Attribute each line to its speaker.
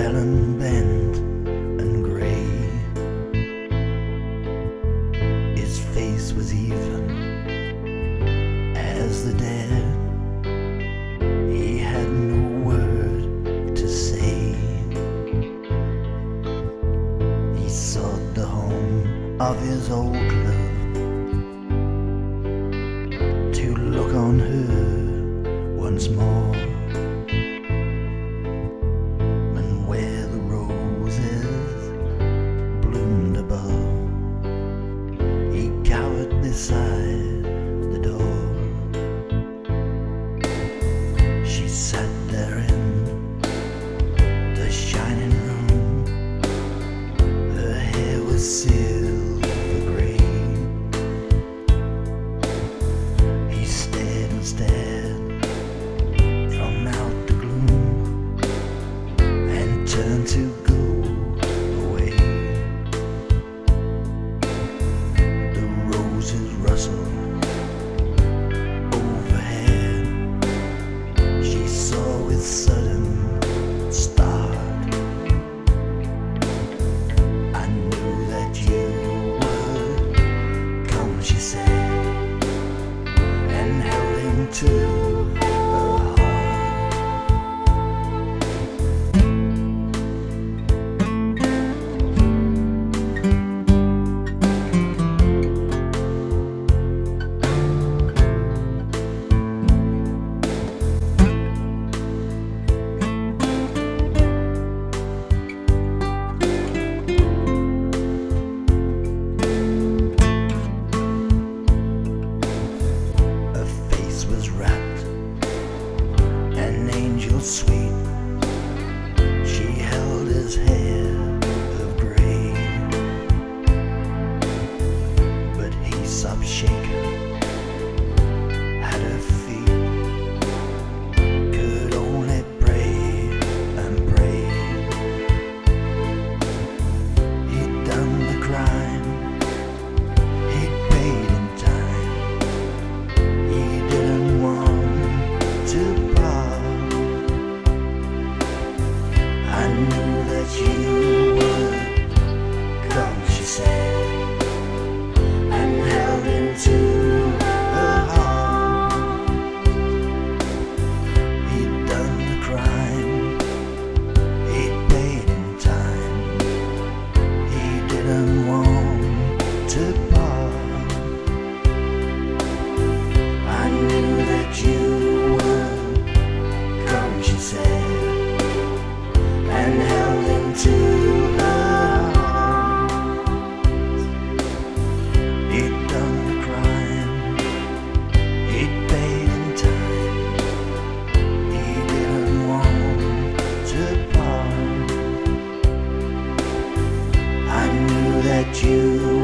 Speaker 1: felon bent and grey. His face was even as the dead. He had no word to say. He sought the home of his old love to look on her once more. Turned to go that you were gone, she said, and held into her arms. He'd done the crime, he'd paid in time, he didn't want. you.